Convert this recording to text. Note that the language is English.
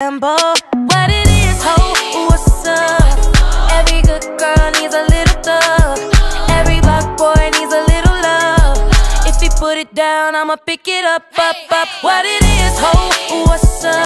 What it is, ho, what's up? Every good girl needs a little thug. Every black boy needs a little love. If he put it down, I'ma pick it up, up, up. What it